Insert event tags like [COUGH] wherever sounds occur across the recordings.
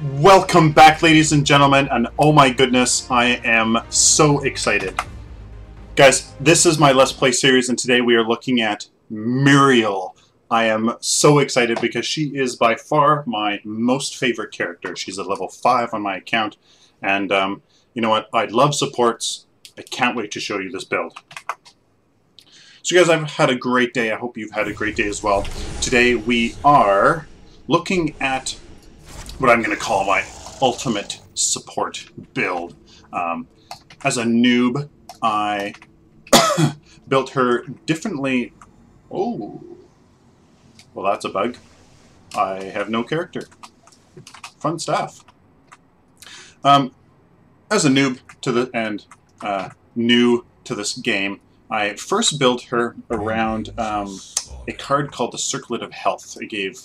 Welcome back, ladies and gentlemen, and oh my goodness, I am so excited. Guys, this is my Let's Play series, and today we are looking at Muriel. I am so excited because she is by far my most favorite character. She's a level 5 on my account, and um, you know what? I love supports. I can't wait to show you this build. So guys, I've had a great day. I hope you've had a great day as well. Today we are looking at what I'm going to call my ultimate support build. Um, as a noob, I [COUGHS] built her differently. Oh, well, that's a bug. I have no character. Fun stuff. Um, as a noob to the and uh, new to this game, I first built her around um, a card called the Circlet of Health. It gave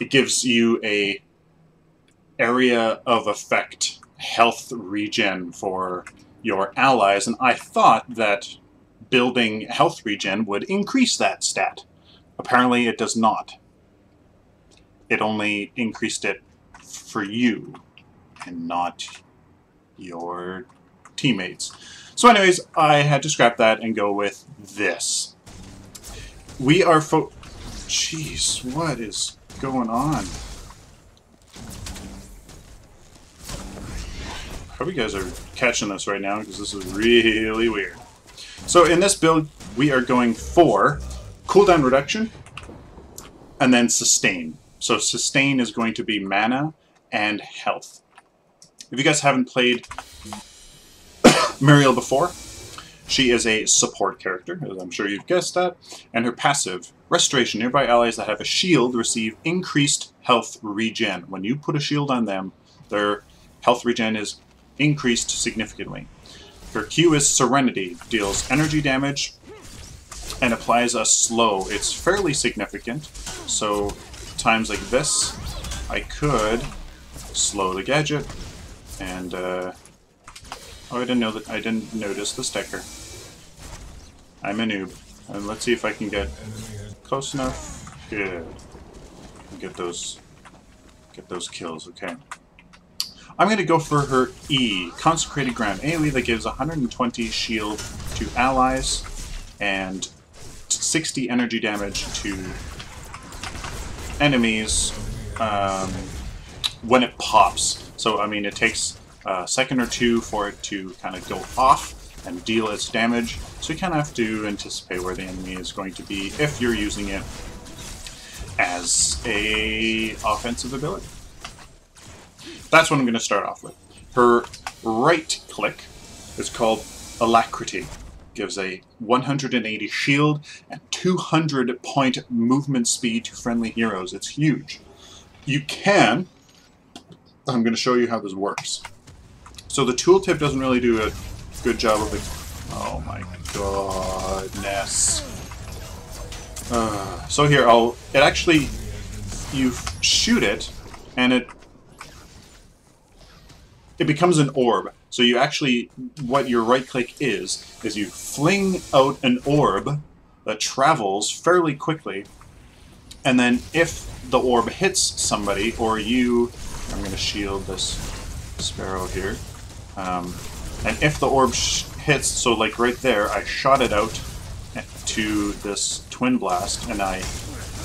it gives you a area of effect health regen for your allies, and I thought that building health regen would increase that stat. Apparently it does not. It only increased it for you, and not your teammates. So anyways, I had to scrap that and go with this. We are fo- Jeez, what is going on? Hope you guys are catching this right now because this is really weird. So in this build, we are going for cooldown reduction and then sustain. So sustain is going to be mana and health. If you guys haven't played [COUGHS] Muriel before, she is a support character, as I'm sure you've guessed that, and her passive, Restoration. Nearby allies that have a shield receive increased health regen. When you put a shield on them, their health regen is increased significantly. Her Q is Serenity, deals energy damage, and applies a slow. It's fairly significant, so times like this, I could slow the gadget, and, uh, oh, I didn't know that, I didn't notice the sticker. I'm a noob, and let's see if I can get close enough. Good. Get those, get those kills, okay. I'm going to go for her E, Consecrated Ground. AoE that gives 120 shield to allies and 60 energy damage to enemies um, when it pops. So, I mean, it takes a second or two for it to kind of go off and deal its damage. So you kind of have to anticipate where the enemy is going to be if you're using it as a offensive ability. That's what I'm going to start off with. Her right click is called Alacrity. Gives a 180 shield and 200 point movement speed to friendly heroes. It's huge. You can... I'm going to show you how this works. So the tooltip doesn't really do a good job of it. Oh my goodness. Uh, so here, I'll... It actually... You shoot it, and it it becomes an orb. So you actually, what your right click is, is you fling out an orb that travels fairly quickly, and then if the orb hits somebody, or you, I'm going to shield this sparrow here, um, and if the orb hits, so like right there, I shot it out to this twin blast, and I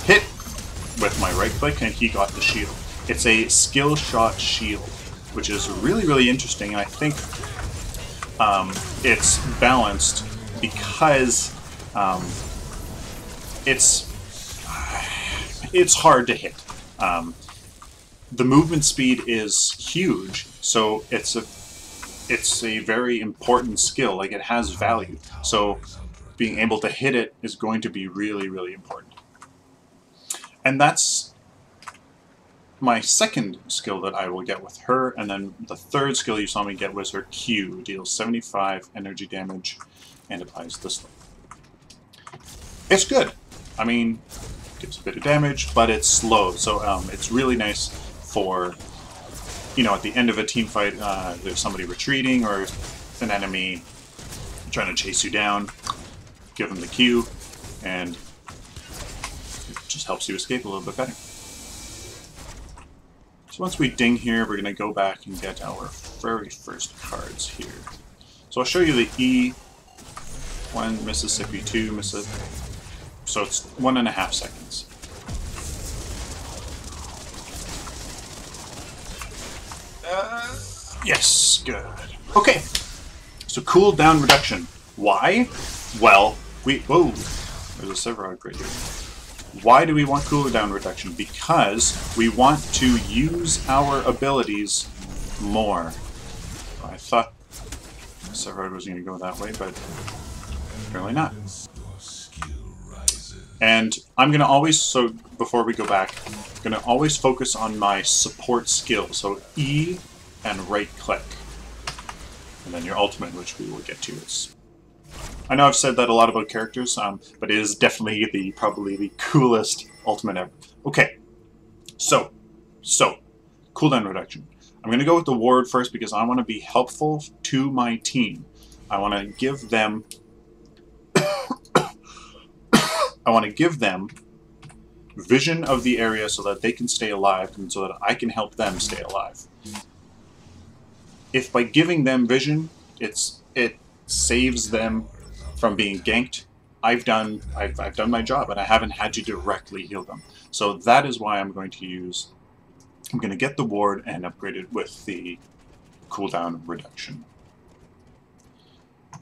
hit with my right click, and he got the shield. It's a skill shot shield which is really, really interesting. And I think um, it's balanced because um, it's it's hard to hit. Um, the movement speed is huge, so it's a it's a very important skill. Like it has value. So being able to hit it is going to be really, really important. And that's my second skill that I will get with her, and then the third skill you saw me get was her Q, deals 75 energy damage and applies this. It's good. I mean, gives a bit of damage, but it's slow, so um, it's really nice for, you know, at the end of a team fight, uh, there's somebody retreating or an enemy trying to chase you down, give them the Q, and it just helps you escape a little bit better. So once we ding here, we're going to go back and get our very first cards here. So I'll show you the E, 1, Mississippi 2, Mississippi... So it's one and a half seconds. Uh, yes, good. Okay, so cooldown reduction. Why? Well, we... Whoa, there's a Sevarog right here. Why do we want cooldown reduction? Because we want to use our abilities more. I thought Sevarog was going to go that way, but apparently not. And I'm going to always, so before we go back, I'm going to always focus on my support skill. So E and right click. And then your ultimate, which we will get to. It's I know I've said that a lot about characters, um, but it is definitely the probably the coolest ultimate ever. Okay, so, so, cooldown reduction. I'm going to go with the ward first because I want to be helpful to my team. I want to give them... [COUGHS] I want to give them vision of the area so that they can stay alive and so that I can help them stay alive. If by giving them vision, it's it saves them from being ganked, I've done I've, I've done my job and I haven't had to directly heal them. So that is why I'm going to use I'm going to get the ward and upgrade it with the cooldown reduction.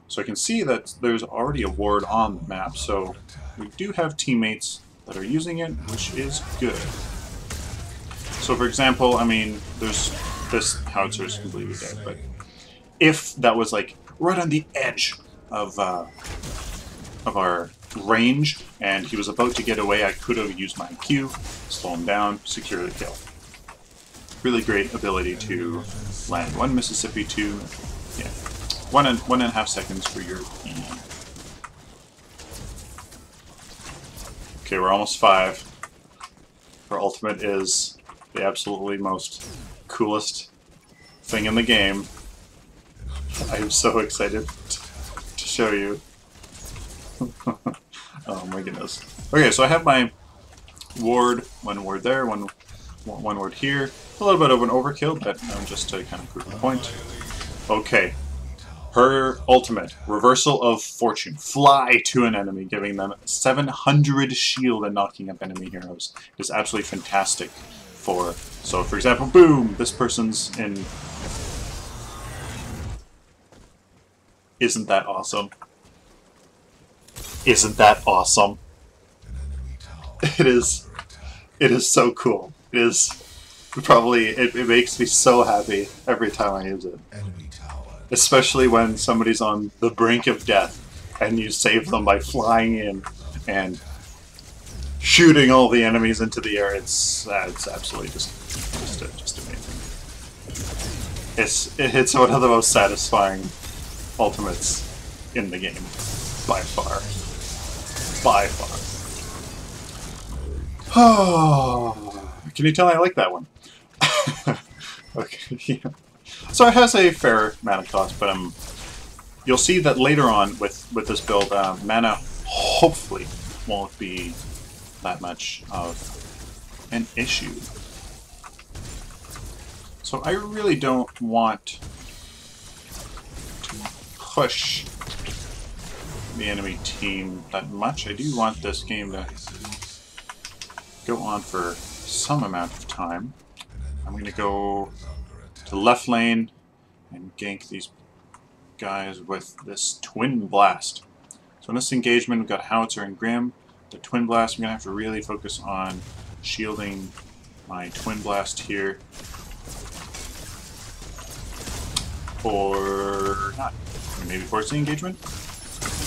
So I can see that there's already a ward on the map, so we do have teammates that are using it, which is good. So for example, I mean, there's this howitzer is completely dead, but if that was like right on the edge of uh, of our range, and he was about to get away, I could have used my Q, slow him down, secure the kill. Really great ability to land one Mississippi, two, yeah, one and one and a half seconds for your E. Okay, we're almost five. Our ultimate is the absolutely most coolest thing in the game. I am so [LAUGHS] excited show you. [LAUGHS] oh my goodness. Okay, so I have my ward, one ward there, one one ward here. A little bit of an overkill, but um, just to kind of prove the point. Okay. Her ultimate, Reversal of Fortune. Fly to an enemy, giving them 700 shield and knocking up enemy heroes. It is absolutely fantastic for... So, for example, boom! This person's in Isn't that awesome? Isn't that awesome? It is. It is so cool. It is probably. It, it makes me so happy every time I use it. Especially when somebody's on the brink of death and you save them by flying in and shooting all the enemies into the air. It's uh, it's absolutely just just just amazing. It's it's one of the most satisfying ultimates in the game. By far. By far. Oh, [SIGHS] can you tell I like that one? [LAUGHS] okay, yeah. So it has a fair mana cost, but um, you'll see that later on with, with this build, uh, mana hopefully won't be that much of an issue. So I really don't want push the enemy team that much. I do want this game to go on for some amount of time. I'm going to go to left lane and gank these guys with this Twin Blast. So in this engagement, we've got Howitzer and Grim. The Twin Blast, I'm going to have to really focus on shielding my Twin Blast here. Or not. Maybe force the engagement?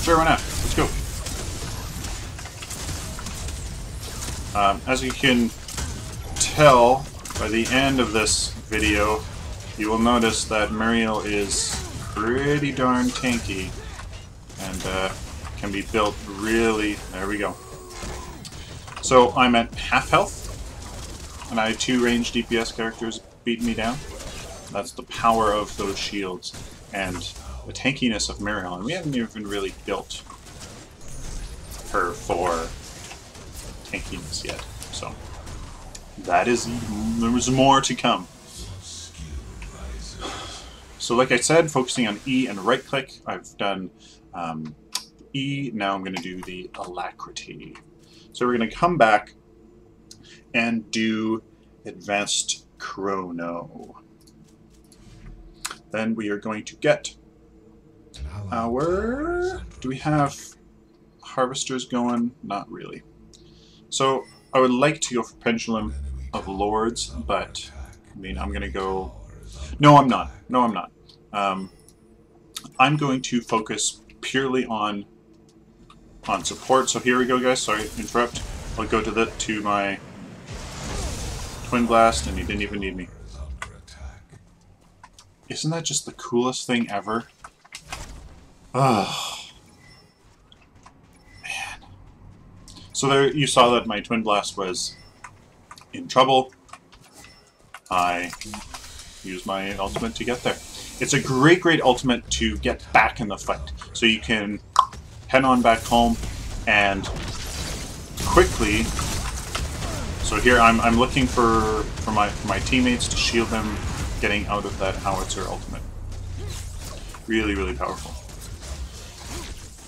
Sure, why not? Let's go. Um, as you can tell by the end of this video, you will notice that Muriel is pretty darn tanky and uh, can be built really... There we go. So I'm at half health, and I two ranged DPS characters beating me down. That's the power of those shields. And the tankiness of and we haven't even really built her for tankiness yet. So that is there's more to come. So like I said, focusing on E and right click, I've done um, E, now I'm going to do the alacrity. So we're going to come back and do advanced chrono. Then we are going to get our... Do we have harvesters going? Not really. So I would like to go for Pendulum of Lords, but I mean, I'm going to go... No, I'm not. No, I'm not. Um, I'm going to focus purely on on support. So here we go, guys. Sorry, interrupt. I'll go to the to my Twin Blast, and he didn't even need me. Isn't that just the coolest thing ever? Oh. Man. So there you saw that my Twin Blast was in trouble. I used my ultimate to get there. It's a great, great ultimate to get back in the fight. So you can head on back home and quickly... So here I'm, I'm looking for, for, my, for my teammates to shield them getting out of that howitzer ultimate. Really, really powerful.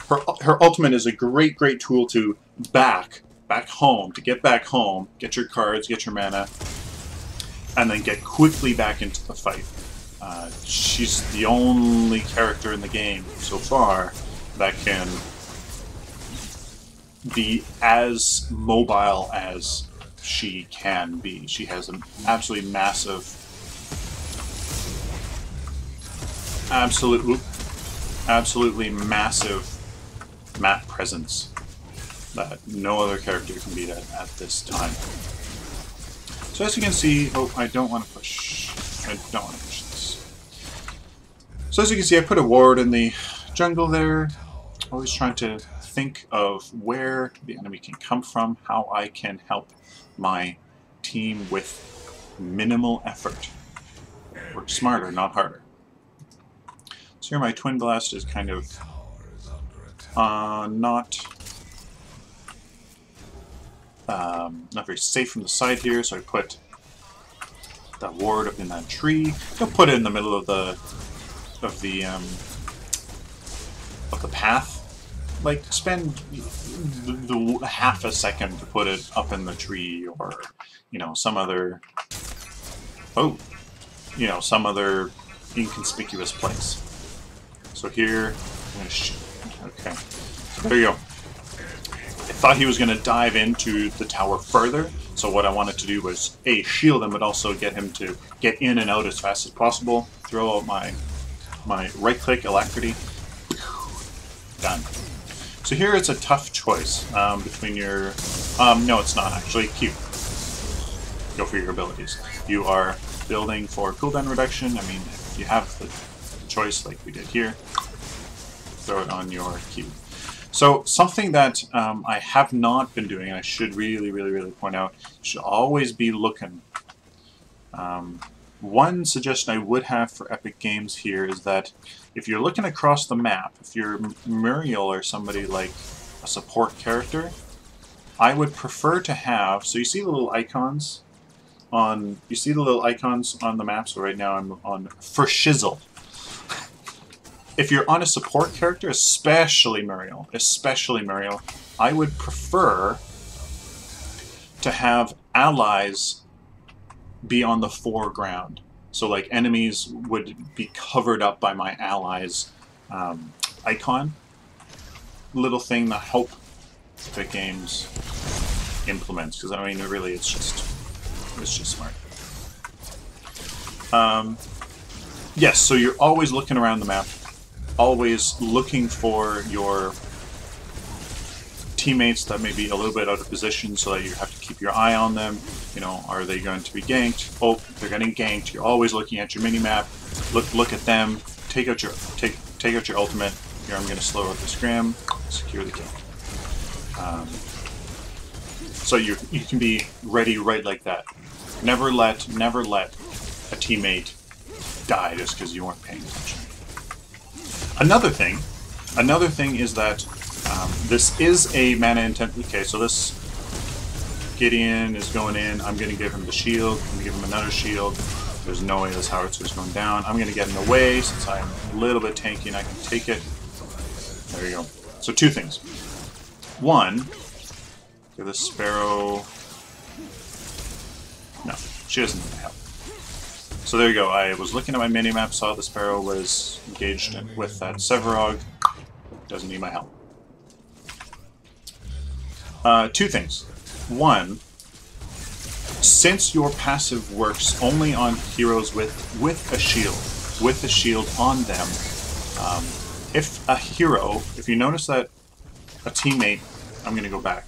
Her, her ultimate is a great, great tool to back, back home, to get back home, get your cards, get your mana, and then get quickly back into the fight. Uh, she's the only character in the game so far that can be as mobile as she can be. She has an absolutely massive, absolute, absolutely massive map presence that no other character can beat at, at this time. So as you can see, oh, I don't want to push. I don't want to push this. So as you can see, I put a ward in the jungle there. Always trying to think of where the enemy can come from, how I can help my team with minimal effort. Work smarter, not harder. So here my Twin Blast is kind of not um, not very safe from the side here, so I put that ward up in that tree. I'll put it in the middle of the of the um, of the path. Like spend the, the half a second to put it up in the tree, or you know some other oh, you know some other inconspicuous place. So here, okay, so there you go I thought he was going to dive into the tower further, so what I wanted to do was, A, shield him, but also get him to get in and out as fast as possible. Throw out my, my right-click alacrity. Done. So here it's a tough choice um, between your... Um, no, it's not, actually. Q. Go for your abilities. You are building for cooldown reduction. I mean, if you have the choice like we did here, throw it on your Q. So something that um, I have not been doing, and I should really, really, really point out, should always be looking. Um, one suggestion I would have for Epic Games here is that if you're looking across the map, if you're Muriel or somebody like a support character, I would prefer to have, so you see the little icons on, you see the little icons on the map, so right now I'm on for shizzle if you're on a support character, especially Muriel, especially Muriel, I would prefer to have allies be on the foreground. So like enemies would be covered up by my allies um, icon. Little thing that hope the games implements because I mean really it's just it's just smart. Um, yes, so you're always looking around the map always looking for your teammates that may be a little bit out of position so that you have to keep your eye on them. You know, are they going to be ganked? Oh, they're getting ganked. You're always looking at your mini-map. Look look at them. Take out your take take out your ultimate. Here I'm going to slow out the scram. Secure the kill. Um, so you you can be ready right like that. Never let never let a teammate die just because you weren't paying attention. Another thing, another thing is that um, this is a mana intent. Okay, so this Gideon is going in. I'm going to give him the shield. I'm going to give him another shield. There's no way this howitzer is going down. I'm going to get in the way since I'm a little bit tanky and I can take it. There you go. So two things. One, give the sparrow... No, she doesn't need help. So there you go. I was looking at my mini-map, saw the sparrow was engaged with that Sevarog. Doesn't need my help. Uh, two things. One, since your passive works only on heroes with, with a shield, with a shield on them, um, if a hero, if you notice that a teammate, I'm going to go back,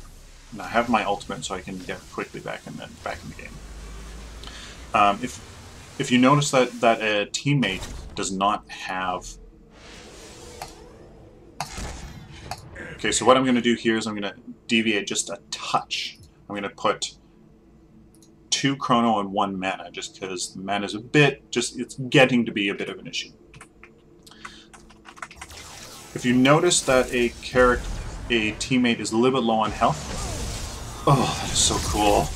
and I have my ultimate so I can get quickly back in the, back in the game. Um, if if you notice that that a teammate does not have Okay, so what I'm going to do here is I'm going to deviate just a touch. I'm going to put two chrono and one mana, just because the mana is a bit, just it's getting to be a bit of an issue. If you notice that a character, a teammate is a little bit low on health, oh, that is so cool.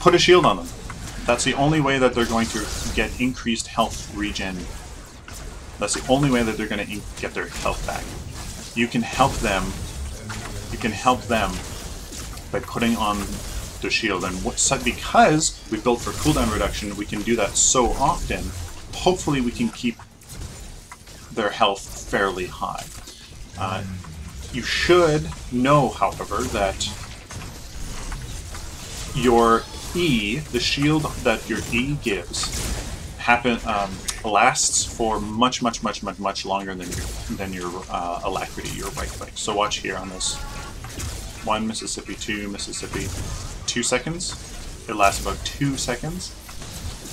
Put a shield on them. That's the only way that they're going to get increased health regen. That's the only way that they're going to get their health back you can help them. You can help them by putting on the shield. And what, because we built for cooldown reduction, we can do that so often. Hopefully, we can keep their health fairly high. Uh, you should know, however, that your E, the shield that your E gives, happen um, lasts for much, much, much, much, much longer than your than your uh, alacrity, your right click. So watch here on this. One Mississippi, two Mississippi, two seconds. It lasts about two seconds.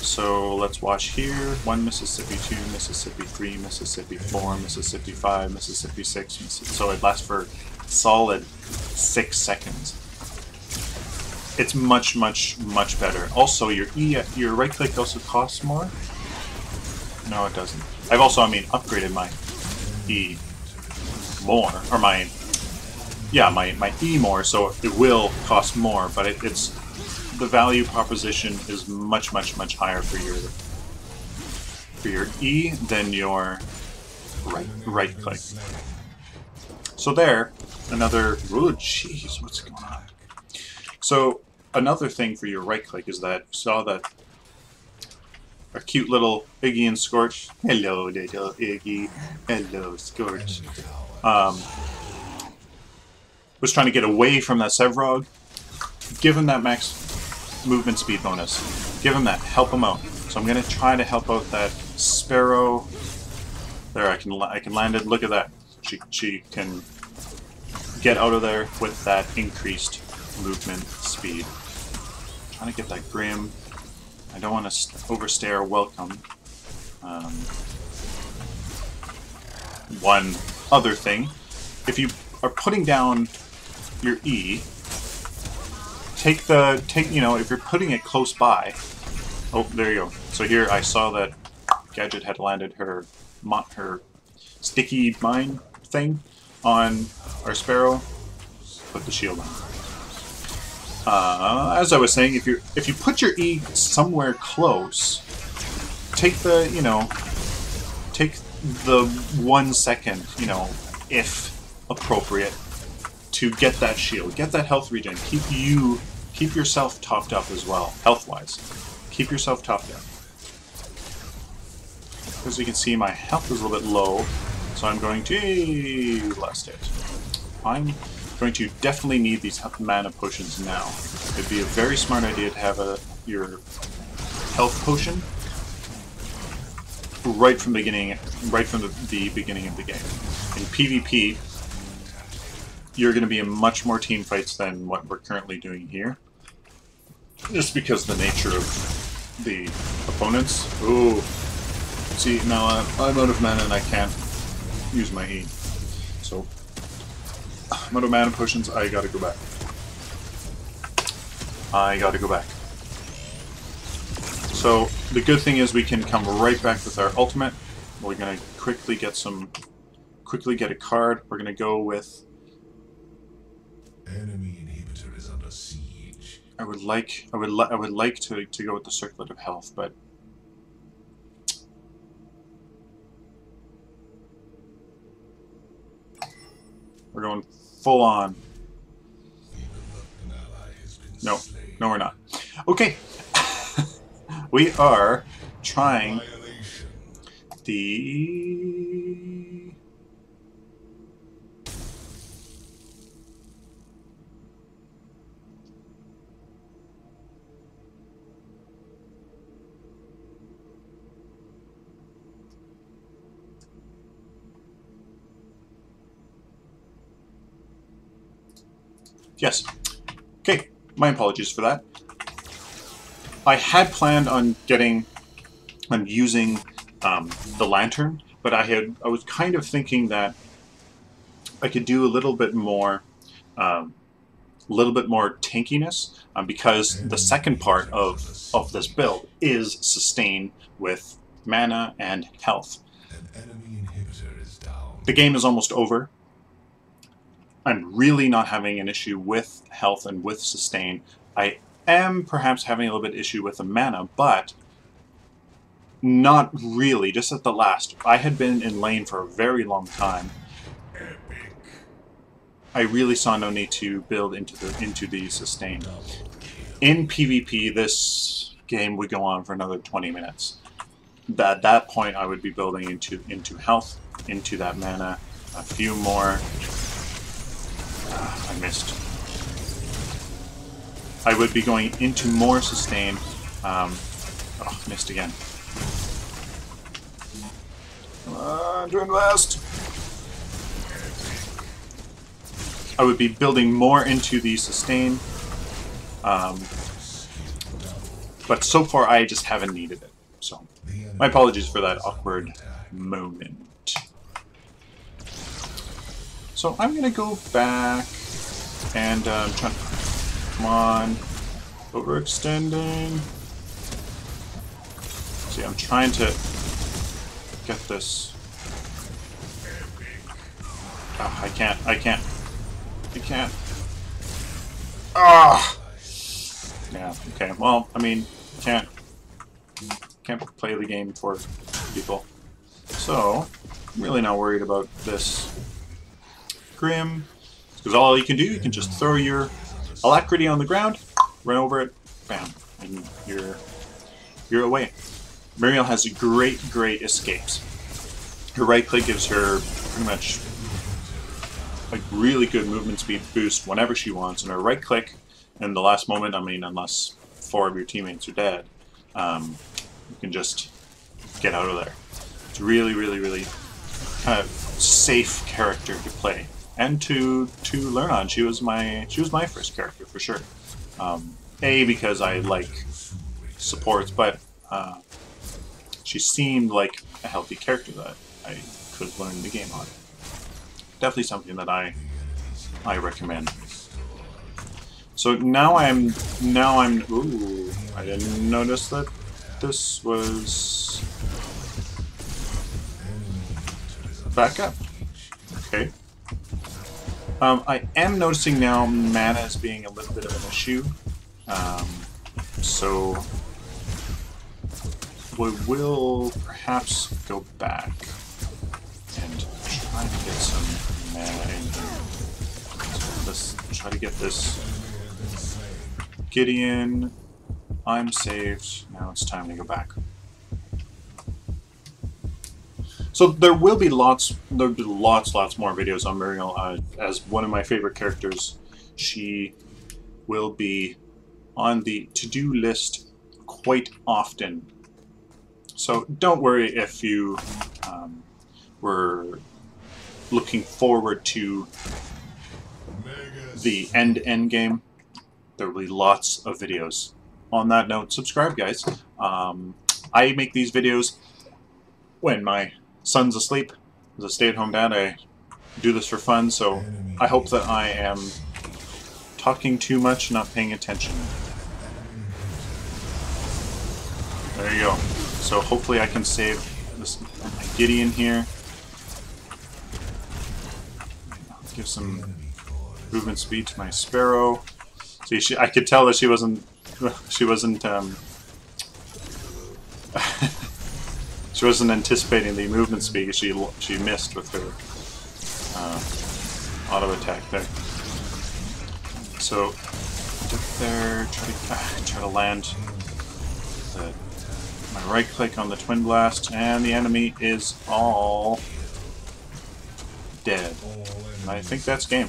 So let's watch here. One Mississippi, two Mississippi, three Mississippi, four Mississippi, five Mississippi, six. Mississippi. So it lasts for solid six seconds it's much, much, much better. Also, your E, your right click also costs more. No, it doesn't. I've also, I mean, upgraded my E more, or my, yeah, my, my E more, so it will cost more, but it, it's, the value proposition is much, much, much higher for your, for your E than your right, right click. So there, another, oh jeez, what's going on? So another thing for your right click is that saw that a cute little Iggy and Scorch. Hello, little Iggy. Hello, Scorch. Um, was trying to get away from that Sevarog. Give him that max movement speed bonus. Give him that. Help him out. So I'm going to try to help out that Sparrow. There, I can I can land it. Look at that. She she can get out of there with that increased movement speed. Trying to get that Grim. I don't want to overstay our welcome. Um, one other thing, if you are putting down your E, take the, take, you know, if you're putting it close by, oh, there you go. So here I saw that Gadget had landed her, her sticky mine thing on our Sparrow, put the shield on. Uh, as I was saying, if you if you put your E somewhere close, take the you know, take the one second you know, if appropriate, to get that shield, get that health regen, keep you keep yourself topped up as well, health wise. Keep yourself topped up. As you can see, my health is a little bit low, so I'm going to blast it. I'm going to definitely need these mana potions now. It'd be a very smart idea to have a your health potion right from beginning, right from the, beginning of the game. In PvP, you're going to be in much more team fights than what we're currently doing here. Just because the nature of the opponents. Ooh. See, now I'm out of mana and I can't use my E. So I'm out of mana potions, I gotta go back. I gotta go back. So, the good thing is we can come right back with our ultimate. We're gonna quickly get some... quickly get a card. We're gonna go with... Enemy inhibitor is under siege. I would like I would li I would like to to go with the circlet of health, but we're going full on. No, no, we're not. Okay, [LAUGHS] we are trying the Yes. Okay, my apologies for that. I had planned on getting, on using um, the lantern, but I had, I was kind of thinking that I could do a little bit more, um, a little bit more tankiness, um, because the second part of, of this build is sustain with mana and health. The game is almost over. I'm really not having an issue with health and with sustain. I am perhaps having a little bit issue with the mana, but not really, just at the last. I had been in lane for a very long time. I really saw no need to build into the into the sustain. In PvP, this game would go on for another 20 minutes. At that point, I would be building into into health, into that mana, a few more I missed. I would be going into more sustain. Um, oh, missed again. Come on, to invest! I would be building more into the sustain. Um, but so far, I just haven't needed it. So, my apologies for that awkward moment. So I'm gonna go back and um, try. Come on, overextending. See, I'm trying to get this. Oh, I can't. I can't. I can't. Ah. Yeah. Okay. Well, I mean, can't can't play the game for people. So, I'm really not worried about this Grim. Because all you can do, you can just throw your Alacrity on the ground, run over it, bam, and you're you're away. Muriel has great, great escapes. Her right click gives her pretty much like really good movement speed boost whenever she wants, and her right click in the last moment, I mean, unless four of your teammates are dead, um, you can just get out of there. It's really, really, really kind of safe character to play and to to learn on. She was my she was my first character for sure. Um, a because I like supports, but uh, she seemed like a healthy character that I could learn the game on. Definitely something that I I recommend. So now I'm now I'm ooh I didn't notice that this was back up. Okay. Um, I am noticing now mana is being a little bit of an issue. Um, so we will perhaps go back and try to get some mana in here. So let's try to get this Gideon. I'm saved. Now it's time to go back. So there will be lots, there'll be lots, lots more videos on Muriel uh, as one of my favorite characters. She will be on the to-do list quite often. So don't worry if you um, were looking forward to the end-end game. There will be lots of videos. On that note, subscribe, guys. Um, I make these videos when my son's asleep. As a stay-at-home dad, I do this for fun, so I hope that I am talking too much, not paying attention. There you go. So hopefully I can save this Gideon here. Give some movement speed to my Sparrow. See, she, I could tell that she wasn't, [LAUGHS] she wasn't, um, [LAUGHS] she wasn't anticipating the movement speed. She she missed with her uh, auto attack there. So, there, try to uh, [LAUGHS] try to land the, my right click on the twin blast, and the enemy is all dead. And I think that's game.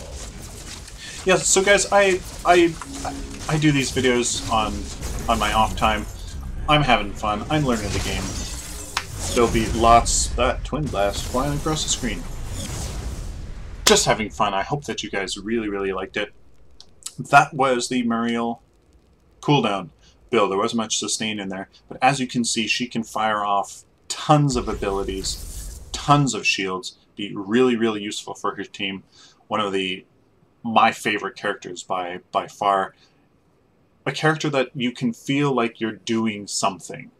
Yeah, so guys, I I I do these videos on on my off time. I'm having fun. I'm learning the game. There'll be lots that twin blast flying across the screen. Just having fun. I hope that you guys really, really liked it. That was the Muriel cooldown build. There wasn't much sustain in there, but as you can see, she can fire off tons of abilities, tons of shields, be really, really useful for her team. One of the my favorite characters by by far. A character that you can feel like you're doing something.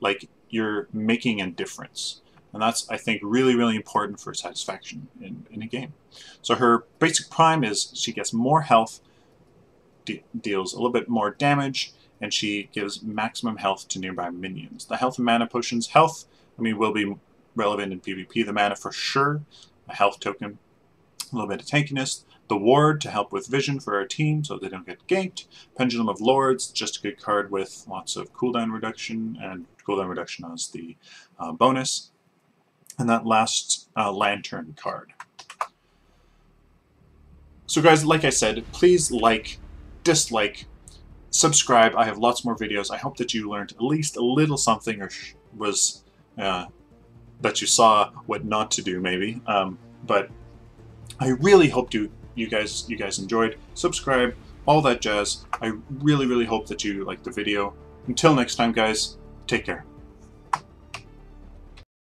Like you're making a difference. And that's, I think, really, really important for satisfaction in, in a game. So her basic prime is she gets more health, de deals a little bit more damage, and she gives maximum health to nearby minions. The health and mana potions, health, I mean, will be relevant in PvP. The mana for sure, a health token, a little bit of tankiness. The Ward to help with vision for our team so they don't get ganked. Pendulum of Lords, just a good card with lots of cooldown reduction, and cooldown reduction as the uh, bonus. And that last uh, Lantern card. So guys, like I said, please like, dislike, subscribe. I have lots more videos. I hope that you learned at least a little something or was uh, that you saw what not to do maybe. Um, but I really hope you you guys you guys enjoyed. Subscribe, all that jazz. I really really hope that you liked the video. Until next time, guys, take care.